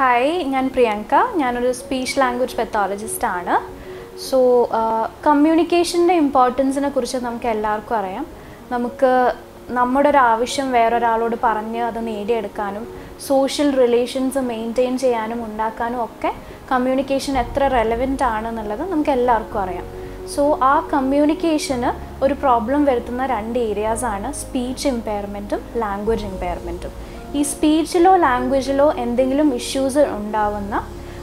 Hi ഞാൻ പ്രിയങ്ക. ഞാനൊരു speech language pathologist ആണ്. സോ കമ്മ്യൂണിക്കേഷന്റെ ഇമ്പോർട്ടൻസിനെ കുറിച്ച് നമുക്ക് എല്ലാവർക്കും അറിയാം. നമുക്ക് നമ്മുടെ ഒരു ആവശ്യം വേറൊരാളോട് പറഞ്ഞ് അത് നേടിയെടുക്കാനും സോഷ്യൽ റിലേഷൻസ് മെയിന്റെയിൻ ചെയ്യാനും ഉണ്ടാക്കാനും ഒക്കെ കമ്മ്യൂണിക്കേഷൻ എത്ര റെലവെന്റ് ആണെന്നുള്ളത് നമുക്ക് എല്ലാവർക്കും അറിയാം. സോ ആ കമ്മ്യൂണിക്കേഷന് ഒരു പ്രോബ്ലം വരുത്തുന്ന രണ്ട് ഏരിയാസാണ് ആണ് സ്പീച്ച് ഇമ്പയർമെന്റും ലാംഗ്വേജ് ഇമ്പയർമെന്റും ഈ സ്പീച്ചിലോ ലാംഗ്വേജിലോ എന്തെങ്കിലും ഇഷ്യൂസ് ഉണ്ടാവുന്ന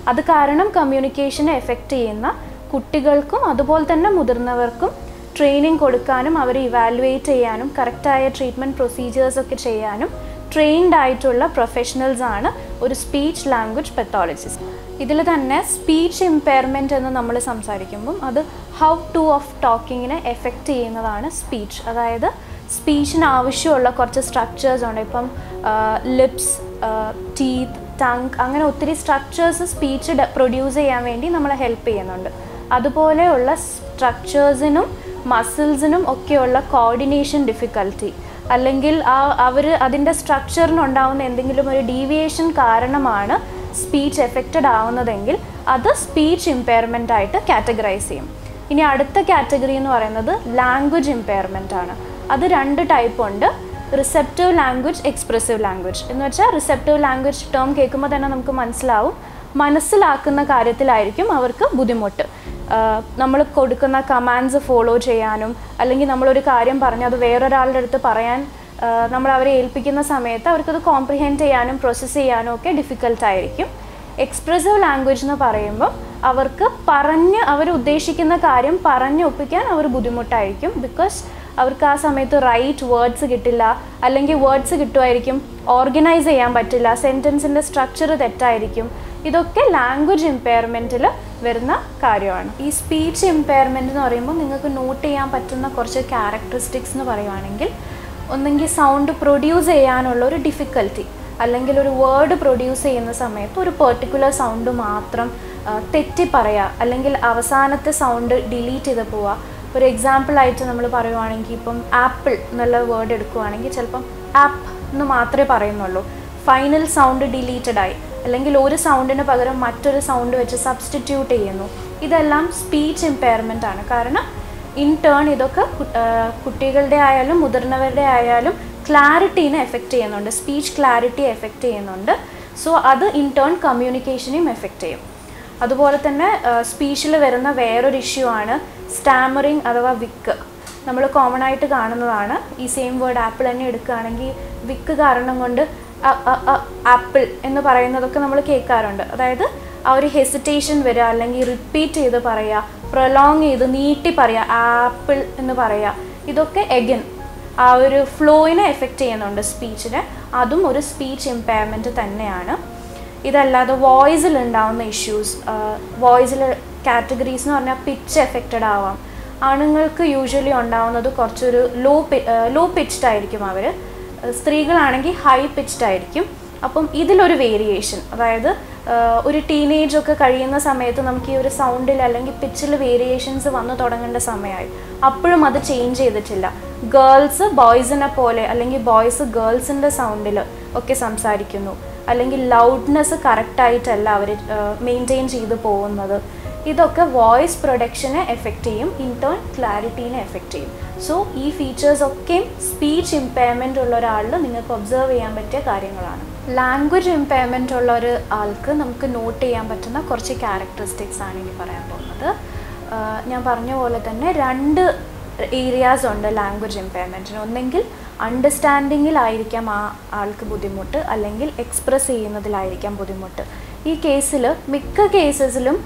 അത് കാരണം കമ്മ്യൂണിക്കേഷനെ എഫക്റ്റ് ചെയ്യുന്ന കുട്ടികൾക്കും അതുപോലെ തന്നെ മുതിർന്നവർക്കും ട്രെയിനിങ് കൊടുക്കാനും അവരെ ഇവാലുവേറ്റ് ചെയ്യാനും കറക്റ്റായ ട്രീറ്റ്മെന്റ് പ്രൊസീജിയേഴ്സ് ഒക്കെ ചെയ്യാനും ട്രെയിൻഡ് ആയിട്ടുള്ള പ്രൊഫഷണൽസ് ആണ് ഒരു സ്പീച്ച് ലാംഗ്വേജ് പെത്തോളജിസ്റ്റ് ഇതിൽ തന്നെ സ്പീച്ച് ഇമ്പയർമെന്റ് എന്ന് നമ്മൾ സംസാരിക്കുമ്പം അത് ഹൗ ടു ഓഫ് ടോക്കിങ്ങിനെ എഫക്റ്റ് ചെയ്യുന്നതാണ് സ്പീച്ച് അതായത് സ്പീച്ചിന് ആവശ്യമുള്ള കുറച്ച് സ്ട്രക്ചേഴ്സ് ഉണ്ട്. ഇപ്പം ലിപ്സ് ടീത്ത് ടങ്ക് അങ്ങനെ ഒത്തിരി സ്ട്രക്ചേഴ്സ് സ്പീച്ച് പ്രൊഡ്യൂസ് ചെയ്യാൻ വേണ്ടി നമ്മളെ ഹെൽപ്പ് ചെയ്യുന്നുണ്ട്. അതുപോലെയുള്ള സ്ട്രക്ചേഴ്സിനും മസിൽസിനും ഒക്കെയുള്ള കോർഡിനേഷൻ ഡിഫിക്കൽറ്റി അല്ലെങ്കിൽ ആ അവർ അതിന്റെ സ്ട്രക്ചറിനുണ്ടാവുന്ന എന്തെങ്കിലും ഒരു ഡീവിയേഷൻ കാരണമാണ് സ്പീച്ച് എഫക്റ്റഡ് ആവുന്നതെങ്കിൽ അത് സ്പീച്ച് ഇമ്പയർമെന്റ് ആയിട്ട് കാറ്റഗറൈസ് ചെയ്യും. ഇനി അടുത്ത കാറ്റഗറി എന്ന് പറയുന്നത് ലാംഗ്വേജ് ഇമ്പയർമെന്റ് ആണ്. അത് രണ്ട് ടൈപ്പ് ഉണ്ട്. റിസെപ്റ്റീവ് ലാംഗ്വേജ് എക്സ്പ്രസീവ് ലാംഗ്വേജ് എന്ന് വെച്ചാൽ റിസെപ്റ്റീവ് ലാംഗ്വേജ് ടേം കേൾക്കുമ്പോൾ തന്നെ നമുക്ക് മനസ്സിലാവും. മനസ്സിലാക്കുന്ന കാര്യത്തിലായിരിക്കും അവർക്ക് ബുദ്ധിമുട്ട്. നമ്മൾ കൊടുക്കുന്ന കമാൻഡ്സ് ഫോളോ ചെയ്യാനും അല്ലെങ്കിൽ നമ്മളൊരു കാര്യം പറഞ്ഞ് അത് വേറൊരാളുടെ അടുത്ത് പറയാൻ നമ്മൾ അവരെ ഏൽപ്പിക്കുന്ന സമയത്ത് അവർക്കത് കോംപ്രിഹെൻഡ് ചെയ്യാനും പ്രോസസ്സ് ചെയ്യാനും ഒക്കെ ഡിഫിക്കൽട്ടായിരിക്കും എക്സ്പ്രസീവ് ലാംഗ്വേജ് എന്ന് പറയുമ്പോൾ അവർക്ക് പറഞ്ഞ് അവർ ഉദ്ദേശിക്കുന്ന കാര്യം പറഞ്ഞ് ഒപ്പിക്കാൻ അവർ ബുദ്ധിമുട്ടായിരിക്കും. ബിക്കോസ് അവർക്ക് ആ സമയത്ത് റൈറ്റ് വേർഡ്സ് കിട്ടില്ല. അല്ലെങ്കിൽ വേർഡ്സ് കിട്ടുമായിരിക്കും. ഓർഗനൈസ് ചെയ്യാൻ പറ്റില്ല. സെന്റൻസിന്റെ സ്ട്രക്ചർ തെറ്റായിരിക്കും. ഇതൊക്കെ ലാംഗ്വേജ് ഇമ്പയർമെന്റിൽ വരുന്ന കാര്യമാണ്. ഈ സ്പീച്ച് ഇമ്പയർമെന്റ് എന്ന് പറയുമ്പോൾ നിങ്ങൾക്ക് നോട്ട് ചെയ്യാൻ പറ്റുന്ന കുറച്ച് ക്യാരക്ടറിസ്റ്റിക്സ് എന്ന് പറയുവാണെങ്കിൽ ഒന്നെങ്കിൽ സൗണ്ട് പ്രൊഡ്യൂസ് ചെയ്യാനുള്ള ഒരു ഡിഫിക്കൽറ്റി അല്ലെങ്കിൽ ഒരു വേർഡ് പ്രൊഡ്യൂസ് ചെയ്യുന്ന സമയത്ത് ഒരു പെർട്ടിക്കുലർ സൗണ്ട് മാത്രം തെറ്റി പറയുക അല്ലെങ്കിൽ അവസാനത്തെ സൗണ്ട് ഡിലീറ്റ് ചെയ്ത് പോവുക ഒരു എക്സാമ്പിളായിട്ട് നമ്മൾ പറയുവാണെങ്കിൽ ഇപ്പം ആപ്പിൾ എന്നുള്ള വേർഡ് എടുക്കുവാണെങ്കിൽ ചിലപ്പം ആപ്പ് എന്ന് മാത്രമേ പറയുന്നുള്ളൂ. ഫൈനൽ സൗണ്ട് ഡിലീറ്റഡ് ആയി. അല്ലെങ്കിൽ ഒരു സൗണ്ടിന് പകരം മറ്റൊരു സൗണ്ട് വെച്ച് സബ്സ്റ്റിറ്റ്യൂട്ട് ചെയ്യുന്നു. ഇതെല്ലാം സ്പീച്ച് ഇമ്പയർമെന്റ് ആണ്. കാരണം ഇൻ ടേൺ ഇതൊക്കെ കുട്ടികളുടെ ആയാലും മുതിർന്നവരുടെ ആയാലും ക്ലാരിറ്റീനെ എഫക്റ്റ് ചെയ്യുന്നുണ്ട്. സ്പീച്ച് ക്ലാരിറ്റി എഫക്റ്റ് ചെയ്യുന്നുണ്ട്. സോ അത് ഇൻ ടേൺ കമ്മ്യൂണിക്കേഷനെയും എഫക്റ്റ് ചെയ്യും. അതുപോലെ തന്നെ സ്പീച്ചിൽ വരുന്ന വേറൊരു ഇഷ്യൂ ആണ് സ്റ്റാമറിങ് അഥവാ വിക്ക്. നമ്മൾ കോമൺ ആയിട്ട് കാണുന്നതാണ്. ഈ സെയിം വേർഡ് ആപ്പിൾ തന്നെ എടുക്കുകയാണെങ്കിൽ വിക്ക് കാരണം കൊണ്ട് ആപ്പിൾ എന്ന് പറയുന്നതൊക്കെ നമ്മൾ കേൾക്കാറുണ്ട്. അതായത് ആ ഒരു ഹെസിറ്റേഷൻ വരിക അല്ലെങ്കിൽ റിപ്പീറ്റ് ചെയ്ത് പറയുക പ്രൊലോങ് ചെയ്ത് നീട്ടി പറയുക ആപ്പിൾ എന്ന് പറയുക ഇതൊക്കെ എഗൻ ആ ഒരു ഫ്ലോയിനെ എഫക്റ്റ് ചെയ്യുന്നുണ്ട് സ്പീച്ചിനെ അതും ഒരു സ്പീച്ച് ഇമ്പയർമെന്റ് തന്നെയാണ്. ഇതല്ലാതെ വോയിസിൽ ഉണ്ടാവുന്ന ഇഷ്യൂസ് വോയിസിൽ കാറ്റഗറീസ് എന്ന് പറഞ്ഞാൽ പിച്ച് എഫക്റ്റഡ് ആവാം. ആണുങ്ങൾക്ക് യൂഷ്വലി ഉണ്ടാവുന്നത് കുറച്ചൊരു ലോ ലോ പിച്ച്ഡ് ആയിരിക്കും അവർ സ്ത്രീകളാണെങ്കിൽ ഹൈ പിച്ച്ഡ് ആയിരിക്കും. അപ്പം ഇതിലൊരു വേരിയേഷൻ അതായത് ഒരു ടീനേജ് ഒക്കെ കഴിയുന്ന സമയത്ത് നമുക്ക് ഈ ഒരു സൗണ്ടിൽ അല്ലെങ്കിൽ പിച്ചിൽ വേരിയേഷൻസ് വന്നു തുടങ്ങേണ്ട സമയമായി. അപ്പോഴും അത് ചേഞ്ച് ചെയ്തിട്ടില്ല. ഗേൾസ് ബോയ്സിനെ പോലെ അല്ലെങ്കിൽ ബോയ്സ് ഗേൾസിന്റെ സൗണ്ടിൽ ഒക്കെ സംസാരിക്കുന്നു. അല്ലെങ്കിൽ ലൗഡ്നെസ് കറക്റ്റായിട്ടല്ല അവർ മെയിന്റെയിൻ ചെയ്തു പോകുന്നത്. ഇതൊക്കെ വോയിസ് പ്രൊഡക്ഷനെ എഫക്റ്റ് ചെയ്യും ഇൻടേൺ ക്ലാരിറ്റീനെ എഫക്റ്റ് ചെയ്യും. സോ ഈ ഫീച്ചേഴ്സ് ഒക്കെയും സ്പീച്ച് ഇമ്പയർമെന്റ് ഉള്ള ഒരാളിൽ നിങ്ങൾക്ക് ഒബ്സർവ് ചെയ്യാൻ പറ്റിയ കാര്യങ്ങളാണ്. ലാംഗ്വേജ് ഇമ്പയർമെന്റ് ഉള്ള ഒരു ആൾക്ക് നമുക്ക് നോട്ട് ചെയ്യാൻ പറ്റുന്ന കുറച്ച് ക്യാരക്ടറിസ്റ്റിക്സ് ആണ് ഇനി പറയാൻ പോകുന്നത്. ഞാൻ പറഞ്ഞ പോലെ തന്നെ രണ്ട് ഏരിയാസ് ഉണ്ട് ലാംഗ്വേജ് ഇമ്പയർമെന്റിന് ഒന്നെങ്കിൽ അണ്ടർസ്റ്റാൻഡിങ്ങിലായിരിക്കാം ആ ആൾക്ക് ബുദ്ധിമുട്ട് അല്ലെങ്കിൽ എക്സ്പ്രസ് ചെയ്യുന്നതിലായിരിക്കാം ബുദ്ധിമുട്ട്. ഈ കേസിൽ മിക്ക കേസസിലും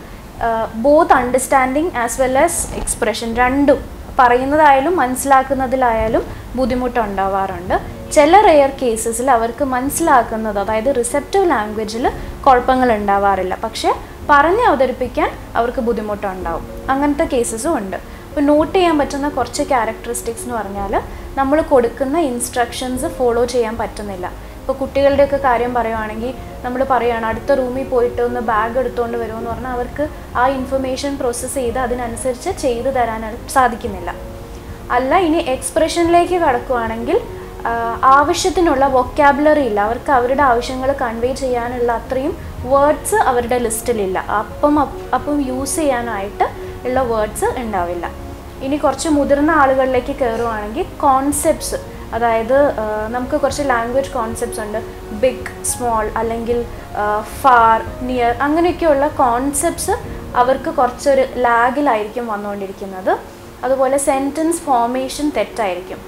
both understanding as well as expression രണ്ടും പറയുന്നതായാലും മനസ്സിലാക്കുന്നതിലായാലും ബുദ്ധിമുട്ടുണ്ടാവാറുണ്ട്. ചില റെയർ കേസസിൽ അവർക്ക് മനസ്സിലാക്കുന്നത് അതായത് റിസെപ്റ്റീവ് ലാംഗ്വേജിൽ കുഴപ്പങ്ങൾ ഉണ്ടാവാറില്ല പക്ഷേ പറഞ്ഞ് അവതരിപ്പിക്കാൻ അവർക്ക് ബുദ്ധിമുട്ടുണ്ടാവും. അങ്ങനത്തെ കേസസും ഉണ്ട്. ഇപ്പോൾ നോട്ട് ചെയ്യാൻ പറ്റുന്ന കുറച്ച് ക്യാരക്ടറിസ്റ്റിക്സ് എന്ന് പറഞ്ഞാൽ നമ്മൾ കൊടുക്കുന്ന ഇൻസ്ട്രക്ഷൻസ് ഫോളോ ചെയ്യാൻ പറ്റുന്നില്ല. ഇപ്പോൾ കുട്ടികളുടെയൊക്കെ കാര്യം പറയുവാണെങ്കിൽ നമ്മൾ പറയുകയാണ് അടുത്ത റൂമിൽ പോയിട്ട് ഒന്ന് ബാഗ് എടുത്തുകൊണ്ട് വരുമെന്ന് പറഞ്ഞാൽ അവർക്ക് ആ ഇൻഫർമേഷൻ പ്രോസസ്സ് ചെയ്ത് അതിനനുസരിച്ച് ചെയ്തു തരാൻ സാധിക്കുന്നില്ല. അല്ല ഇനി എക്സ്പ്രഷനിലേക്ക് കടക്കുവാണെങ്കിൽ ആവശ്യത്തിനുള്ള വൊക്കാബുലറി ഇല്ല. അവർക്ക് അവരുടെ ആവശ്യങ്ങൾ കൺവേ ചെയ്യാനുള്ള അത്രയും വേർഡ്സ് അവരുടെ ലിസ്റ്റിലില്ല അപ്പം അപ്പം യൂസ് ചെയ്യാനായിട്ട് ഉള്ള വേർഡ്സ് ഉണ്ടാവില്ല. ഇനി കുറച്ച് മുതിർന്ന ആളുകളിലേക്ക് കയറുവാണെങ്കിൽ കോൺസെപ്റ്റ്സ് അതായത് നമുക്ക് കുറച്ച് ലാംഗ്വേജ് കോൺസെപ്റ്റ്സ് ഉണ്ട്. ബിഗ് സ്മോൾ അല്ലെങ്കിൽ ഫാർ നിയർ അങ്ങനെയൊക്കെയുള്ള കോൺസെപ്റ്റ്സ് അവർക്ക് കുറച്ചൊരു ലാഗിലായിരിക്കും വന്നുകൊണ്ടിരിക്കുന്നത്. അതുപോലെ സെന്റൻസ് ഫോർമേഷൻ തെറ്റായിരിക്കും.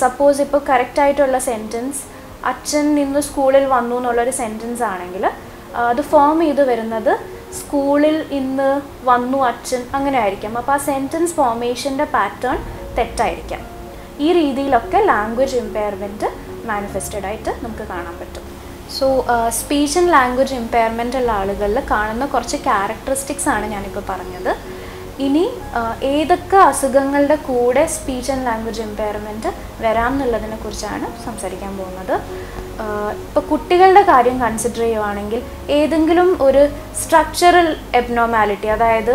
സപ്പോസ് ഇപ്പോൾ കറക്റ്റായിട്ടുള്ള സെന്റൻസ് അച്ഛൻ നിന്ന് സ്കൂളിൽ വന്നു എന്നുള്ളൊരു സെന്റൻസ് ആണെങ്കിൽ അത് ഫോം ചെയ്ത് വരുന്നത് സ്കൂളിൽ ഇന്ന് വന്നു അച്ഛൻ അങ്ങനെ ആയിരിക്കാം അപ്പോൾ ആ സെന്റൻസ് ഫോർമേഷന്റെ പാറ്റേൺ തെറ്റായിരിക്കാം. ഈ രീതിയിലൊക്കെ ലാംഗ്വേജ് ഇമ്പയർമെന്റ് മാനിഫെസ്റ്റഡ് ആയിട്ട് നമുക്ക് കാണാൻ പറ്റും. So speech and language impairment ഉള്ള ആളുകളിൽ കാണുന്ന കുറച്ച് ക്യാരക്ടറിസ്റ്റിക്സ് ആണ് ഞാനിപ്പോൾ പറഞ്ഞത്. ഇനി ആ, ഏതൊക്കെ അസുഖങ്ങളുടെ കൂടെ സ്പീച്ച് ആൻഡ് ലാംഗ്വേജ് ഇമ്പയർമെന്റ് വരാം എന്നുള്ളതിനെ കുറിച്ചാണ് സംസാരിക്കാൻ പോകുന്നത്. ഇപ്പോൾ കുട്ടികളുടെ കാര്യം കൺസിഡർ ചെയ്യുവാണെങ്കിൽ ഏതെങ്കിലും ഒരു സ്ട്രക്ചറൽ എബ്നോമാലിറ്റി അതായത്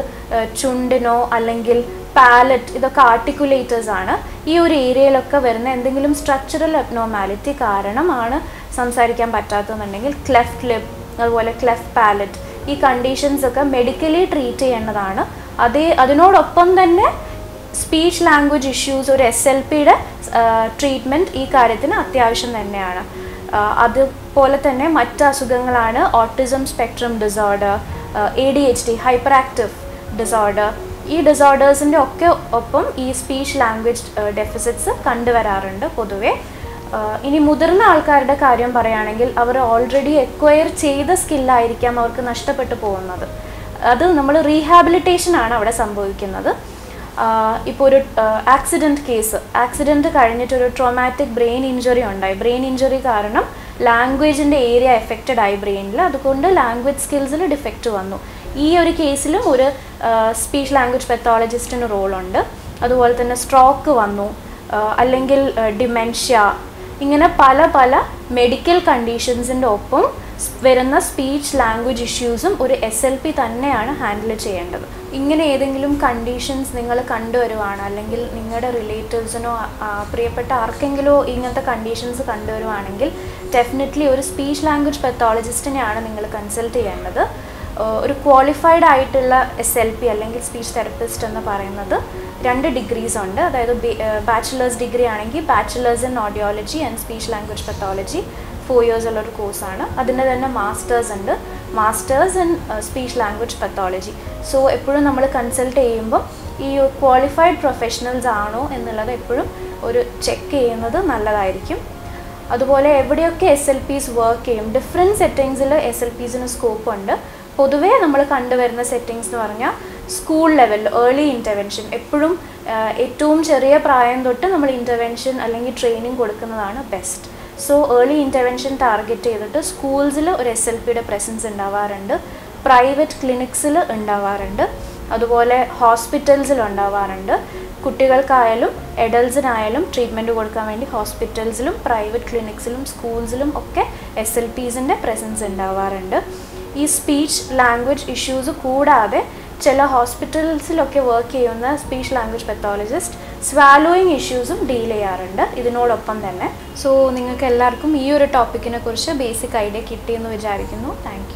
ചുണ്ടിനോ അല്ലെങ്കിൽ പാലറ്റ് ഇതൊക്കെ ആർട്ടിക്കുലേറ്റേഴ്സ് ആണ്. ഈ ഒരു ഏരിയയിലൊക്കെ വരുന്ന എന്തെങ്കിലും സ്ട്രക്ചറൽ എബ്നോമാലിറ്റി കാരണമാണ് സംസാരിക്കാൻ പറ്റാത്തതെന്നുണ്ടെങ്കിൽ ക്ലെഫ്റ്റ് ലിപ്പ് അതുപോലെ ക്ലെഫ്റ്റ് പാലറ്റ് ഈ കണ്ടീഷൻസ് ഒക്കെ മെഡിക്കലി ട്രീറ്റ് ചെയ്യേണ്ടതാണ്. അതേ അതിനോടൊപ്പം തന്നെ സ്പീച്ച് ലാംഗ്വേജ് ഇഷ്യൂസ് ഒരു എസ് എൽ പിയുടെ ട്രീറ്റ്മെന്റ് ഈ കാര്യത്തിന് അത്യാവശ്യം തന്നെയാണ്. അതുപോലെ തന്നെ മറ്റ് അസുഖങ്ങളാണ് autism spectrum disorder A D H D hyperactive disorder ഈ ഡിസോർഡേഴ്സിന്റെ ഒക്കെ ഒപ്പം ഈ സ്പീച്ച് ലാംഗ്വേജ് ഡെഫിസിറ്റ്സ് കണ്ടുവരാറുണ്ട് പൊതുവേ. ഇനി മുതിർന്ന ആൾക്കാരുടെ കാര്യം പറയുകയാണെങ്കിൽ അവർ ഓൾറെഡി എക്വയർ ചെയ്ത സ്കില്ലായിരിക്കാം അവർക്ക് നഷ്ടപ്പെട്ടു പോകുന്നത്. അത് നമ്മൾ റീഹാബിലിറ്റേഷൻ ആണ് അവിടെ സംഭവിക്കുന്നത്. ഇപ്പോൾ ഒരു ആക്സിഡന്റ് കേസ് ആക്സിഡന്റ് കഴിഞ്ഞിട്ട് ഒരു ട്രോമാറ്റിക് ബ്രെയിൻ ഇഞ്ചുറി ഉണ്ടായി. ബ്രെയിൻ ഇഞ്ചുറി കാരണം ലാംഗ്വേജിന്റെ ഏരിയ എഫക്റ്റഡ് ആയി ബ്രെയിനിൽ അതുകൊണ്ട് ലാംഗ്വേജ് സ്കിൽസിൽ ഡിഫക്റ്റ് വന്നു. ഈ ഒരു കേസിലും ഒരു സ്പീച്ച് ലാംഗ്വേജ് പെത്തോളജിസ്റ്റിന് റോളുണ്ട് അതുപോലെ തന്നെ സ്ട്രോക്ക് വന്നു. അല്ലെങ്കിൽ ഡിമെൻഷ്യ ഇങ്ങനെ പല പല മെഡിക്കൽ കണ്ടീഷൻസിന്റെ ഒപ്പം വരുന്ന സ്പീച്ച് ലാംഗ്വേജ് ഇഷ്യൂസും ഒരു എസ് എൽ പി തന്നെയാണ് ഹാൻഡിൽ ചെയ്യേണ്ടത്. ഇങ്ങനെ ഏതെങ്കിലും കണ്ടീഷൻസ് നിങ്ങൾ കണ്ടുവരുവാണ് അല്ലെങ്കിൽ നിങ്ങളുടെ റിലേറ്റീവ്സിനോ പ്രിയപ്പെട്ട ആർക്കെങ്കിലോ ഇങ്ങനത്തെ കണ്ടീഷൻസ് കണ്ടുവരുവാണെങ്കിൽ ഡെഫിനറ്റ്ലി ഒരു സ്പീച്ച് ലാംഗ്വേജ് പെത്തോളജിസ്റ്റിനെയാണ് നിങ്ങൾ കൺസൾട്ട് ചെയ്യേണ്ടത്. ഒരു ക്വാളിഫൈഡ് ആയിട്ടുള്ള എസ് എൽ പി അല്ലെങ്കിൽ സ്പീച്ച് തെറപ്പിസ്റ്റ് എന്ന് പറയുന്നത് രണ്ട് ഡിഗ്രീസ് ഉണ്ട്. അതായത് ബാച്ചിലേഴ്സ് ഡിഗ്രി ആണെങ്കിൽ bachelors in audiology and speech language pathology four years ഉള്ള ഒരു കോഴ്സാണ് അതിന്റെ തന്നെ മാസ്റ്റേഴ്സ് ഉണ്ട്. Masters in speech language pathology so എപ്പോഴും നമ്മൾ കൺസൾട്ട് ചെയ്യുമ്പോൾ ഈ ക്വാളിഫൈഡ് പ്രൊഫഷണൽസ് ആണോ എന്നുള്ളത് എപ്പോഴും ഒരു ചെക്ക് ചെയ്യുന്നത് നല്ലതായിരിക്കും. അതുപോലെ എവിടെയൊക്കെ എസ് എൽ പീസ് വർക്ക് ചെയ്യും ഡിഫറെന്റ് സെറ്റിങ്സിൽ എസ് എൽ പീസിന് സ്കോപ്പ് ഉണ്ട്. പൊതുവേ നമ്മൾ കണ്ടുവരുന്ന സെറ്റിങ്സ് എന്ന് പറഞ്ഞാൽ സ്കൂൾ ലെവലിൽ ഏർലി ഇന്റർവെൻഷൻ എപ്പോഴും ഏറ്റവും ചെറിയ പ്രായം തൊട്ട് നമ്മൾ ഇന്റർവെൻഷൻ അല്ലെങ്കിൽ ട്രെയിനിങ് കൊടുക്കുന്നതാണ് best so early intervention target ചെയ്തിട്ട് സ്കൂൾസിൽ ഒരു എസ് എൽ പിയുടെ പ്രസൻസ് ഉണ്ടാവാറുണ്ട്. പ്രൈവറ്റ് ക്ലിനിക്സിൽ ഉണ്ടാവാറുണ്ട്. അതുപോലെ ഹോസ്പിറ്റൽസിൽ ഉണ്ടാവാറുണ്ട്. കുട്ടികൾക്കായാലും എഡൽസിനായാലും ട്രീറ്റ്മെന്റ് കൊടുക്കാൻ വേണ്ടി ഹോസ്പിറ്റൽസിലും പ്രൈവറ്റ് ക്ലിനിക്സിലും സ്കൂൾസിലും ഒക്കെ എസ് എൽ പീസിന്റെ പ്രസൻസ് ഉണ്ടാവാറുണ്ട്. ഈ സ്പീച്ച് ലാംഗ്വേജ് ഇഷ്യൂസ് കൂടാതെ ചില ഹോസ്പിറ്റൽസിലൊക്കെ വർക്ക് ചെയ്യുന്ന സ്പീച്ച് ലാംഗ്വേജ് പെത്തോളജിസ്റ്റ് സ്വാലോയിങ് ഇഷ്യൂസും ഡീൽ ചെയ്യാറുണ്ട് ഇതിനോടൊപ്പം തന്നെ. സോ നിങ്ങൾക്ക് എല്ലാവർക്കും ഈ ഒരു ടോപ്പിക്കിനെ കുറിച്ച് ബേസിക് ഐഡിയ കിട്ടിയെന്ന് വിചാരിക്കുന്നു. താങ്ക്